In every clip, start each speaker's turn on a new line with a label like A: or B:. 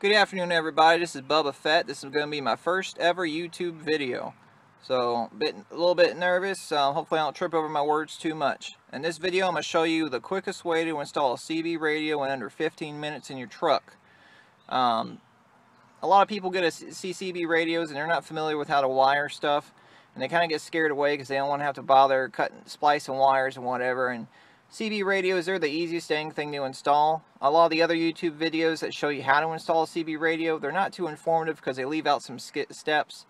A: Good afternoon everybody, this is Bubba Fett. This is going to be my first ever YouTube video. So, a, bit, a little bit nervous, uh, hopefully I don't trip over my words too much. In this video I'm going to show you the quickest way to install a CB radio in under 15 minutes in your truck. Um, a lot of people get a CCB radios and they're not familiar with how to wire stuff. And they kind of get scared away because they don't want to have to bother cutting, splicing wires and whatever. And CB radios, they're the easiest dang thing to install. A lot of the other YouTube videos that show you how to install a CB radio, they're not too informative because they leave out some steps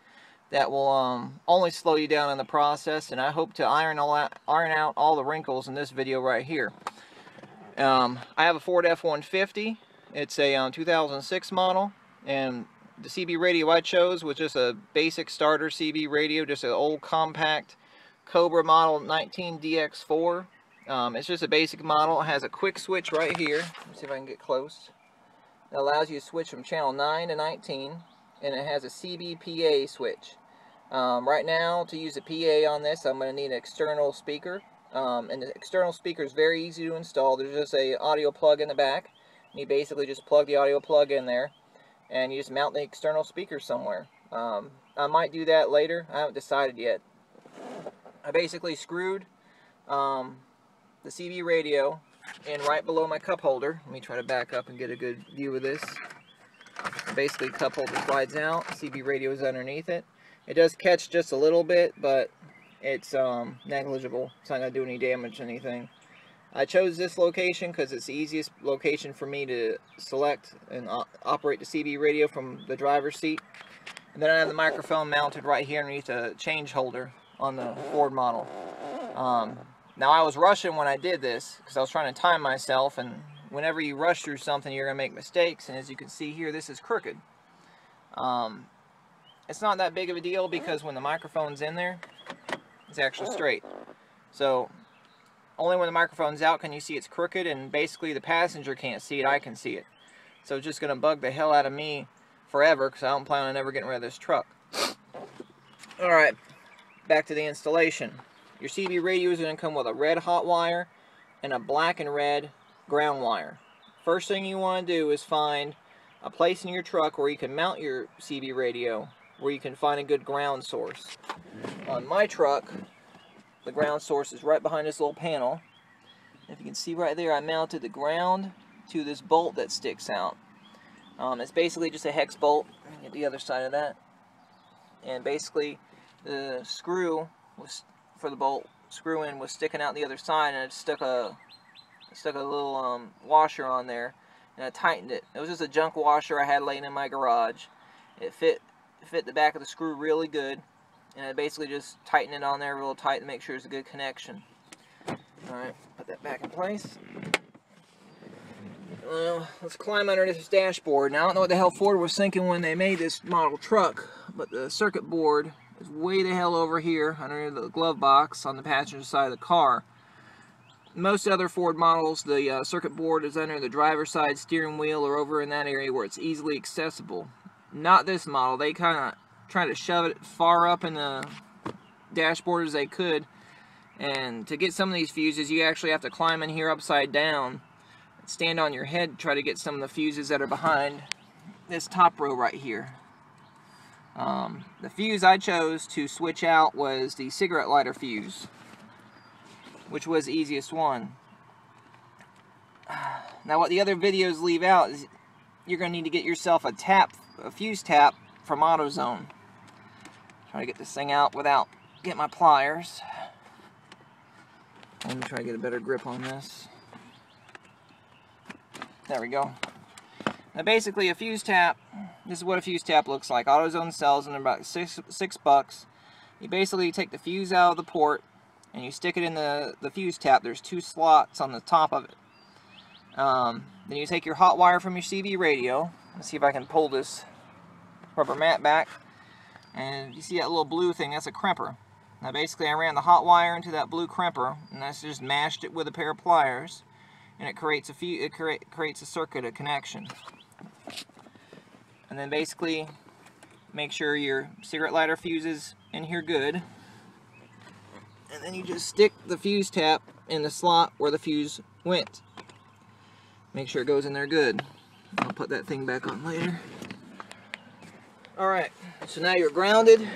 A: that will um, only slow you down in the process. And I hope to iron, out, iron out all the wrinkles in this video right here. Um, I have a Ford F-150. It's a um, 2006 model. And the CB radio I chose was just a basic starter CB radio, just an old compact Cobra model 19DX4. Um, it's just a basic model. It has a quick switch right here. Let me see if I can get close. It allows you to switch from channel 9 to 19. And it has a CBPA switch. Um, right now, to use a PA on this, I'm going to need an external speaker. Um, and the external speaker is very easy to install. There's just a audio plug in the back. You basically just plug the audio plug in there. And you just mount the external speaker somewhere. Um, I might do that later. I haven't decided yet. I basically screwed um, the CB radio and right below my cup holder, let me try to back up and get a good view of this. Basically, cup holder slides out, CB radio is underneath it. It does catch just a little bit, but it's um, negligible. It's not going to do any damage to anything. I chose this location because it's the easiest location for me to select and operate the CB radio from the driver's seat. And then I have the microphone mounted right here underneath a change holder on the Ford model. Um, now I was rushing when I did this because I was trying to time myself and whenever you rush through something you're going to make mistakes and as you can see here this is crooked. Um, it's not that big of a deal because when the microphone's in there it's actually straight. So only when the microphone's out can you see it's crooked and basically the passenger can't see it, I can see it. So it's just going to bug the hell out of me forever because I don't plan on ever getting rid of this truck. Alright, back to the installation. Your CB radio is going to come with a red hot wire and a black and red ground wire. First thing you want to do is find a place in your truck where you can mount your CB radio, where you can find a good ground source. On my truck, the ground source is right behind this little panel. If you can see right there, I mounted the ground to this bolt that sticks out. Um, it's basically just a hex bolt. Get the other side of that. And basically, the screw was for the bolt screw in was sticking out the other side and I stuck a stuck a little um, washer on there and I tightened it. It was just a junk washer I had laying in my garage. It fit fit the back of the screw really good and I basically just tightened it on there real tight to make sure it's a good connection. Alright, put that back in place. Well, let's climb under this dashboard. Now, I don't know what the hell Ford was thinking when they made this model truck, but the circuit board way the hell over here under the glove box on the passenger side of the car. Most other Ford models, the uh, circuit board is under the driver's side steering wheel or over in that area where it's easily accessible. Not this model. They kind of try to shove it far up in the dashboard as they could. And to get some of these fuses, you actually have to climb in here upside down. Stand on your head try to get some of the fuses that are behind this top row right here. Um, the fuse I chose to switch out was the cigarette lighter fuse, which was the easiest one. Now what the other videos leave out is you're going to need to get yourself a tap, a fuse tap from AutoZone. Try to get this thing out without getting my pliers. Let me try to get a better grip on this. There we go. Now basically a fuse tap, this is what a fuse tap looks like. AutoZone sells them about six, six bucks. You basically take the fuse out of the port and you stick it in the, the fuse tap. There's two slots on the top of it. Um, then you take your hot wire from your CB radio. Let's see if I can pull this rubber mat back. And you see that little blue thing, that's a crimper. Now basically I ran the hot wire into that blue crimper and I just mashed it with a pair of pliers and it creates a few it creates a circuit, a connection and then basically make sure your cigarette lighter fuse is in here good and then you just stick the fuse tap in the slot where the fuse went make sure it goes in there good I'll put that thing back on later. Alright, so now you're grounded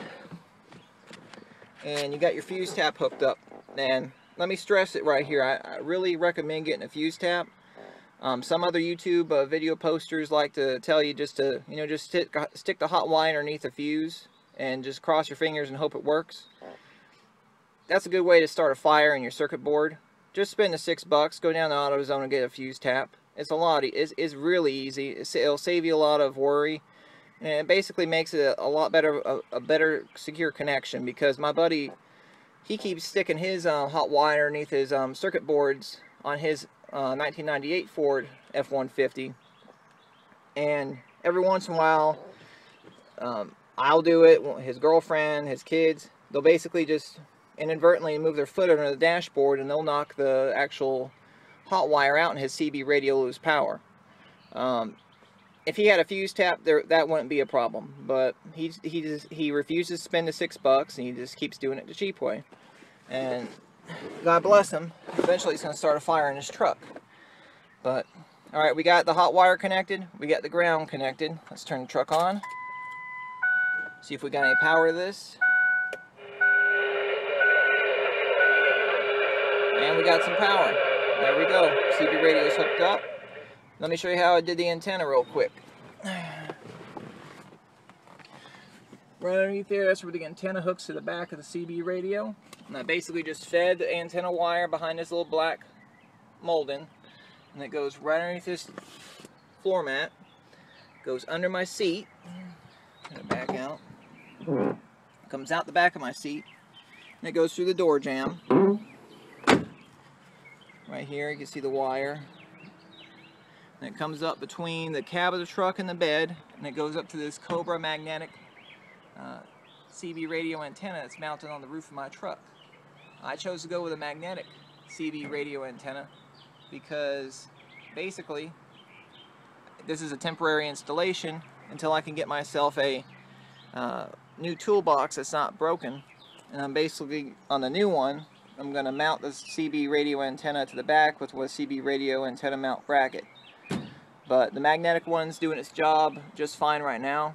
A: and you got your fuse tap hooked up. And let me stress it right here. I, I really recommend getting a fuse tap. Um, some other YouTube uh, video posters like to tell you just to, you know, just stick, stick the hot wire underneath the fuse and just cross your fingers and hope it works. That's a good way to start a fire in your circuit board. Just spend the six bucks, go down to AutoZone and get a fuse tap. It's a lot, it's, it's really easy. It'll save you a lot of worry and it basically makes it a, lot better a, a, better secure connection because my buddy he keeps sticking his uh, hot wire underneath his um, circuit boards on his uh, 1998 Ford F-150 and every once in a while um, I'll do it his girlfriend his kids they'll basically just inadvertently move their foot under the dashboard and they'll knock the actual hot wire out and his CB radio lose power um, if he had a fuse tap, there that wouldn't be a problem. But he he just he refuses to spend the six bucks, and he just keeps doing it the cheap way. And God bless him. Eventually, he's going to start a fire in his truck. But all right, we got the hot wire connected. We got the ground connected. Let's turn the truck on. See if we got any power to this. And we got some power. There we go. CB radio is hooked up. Let me show you how I did the antenna real quick. Right underneath there, that's where the antenna hooks to the back of the CB radio. And I basically just fed the antenna wire behind this little black molding. And it goes right underneath this floor mat. Goes under my seat. And it back out. Comes out the back of my seat. And it goes through the door jamb. Right here, you can see the wire and it comes up between the cab of the truck and the bed and it goes up to this Cobra magnetic uh, CB radio antenna that's mounted on the roof of my truck. I chose to go with a magnetic CB radio antenna because basically this is a temporary installation until I can get myself a uh, new toolbox that's not broken and I'm basically on the new one I'm going to mount this CB radio antenna to the back with a CB radio antenna mount bracket but the magnetic one's doing its job just fine right now.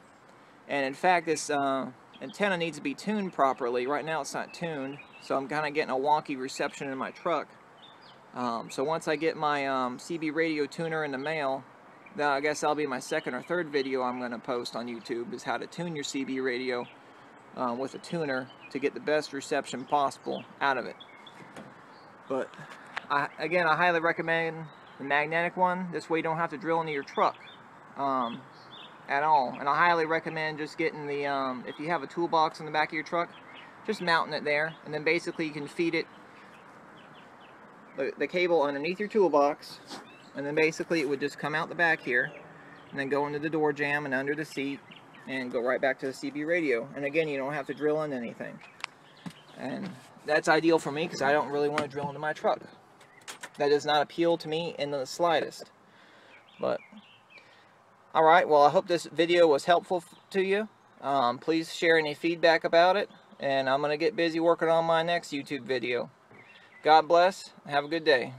A: And in fact, this uh, antenna needs to be tuned properly. Right now it's not tuned, so I'm kind of getting a wonky reception in my truck. Um, so once I get my um, CB radio tuner in the mail, I guess that'll be my second or third video I'm going to post on YouTube is how to tune your CB radio um, with a tuner to get the best reception possible out of it. But I, again, I highly recommend the magnetic one. This way you don't have to drill into your truck um, at all. And I highly recommend just getting the, um, if you have a toolbox in the back of your truck, just mounting it there. And then basically you can feed it the, the cable underneath your toolbox. And then basically it would just come out the back here and then go into the door jamb and under the seat and go right back to the CB radio. And again, you don't have to drill into anything. And that's ideal for me because I don't really want to drill into my truck that does not appeal to me in the slightest. But, alright, well I hope this video was helpful to you. Um, please share any feedback about it. And I'm going to get busy working on my next YouTube video. God bless. Have a good day.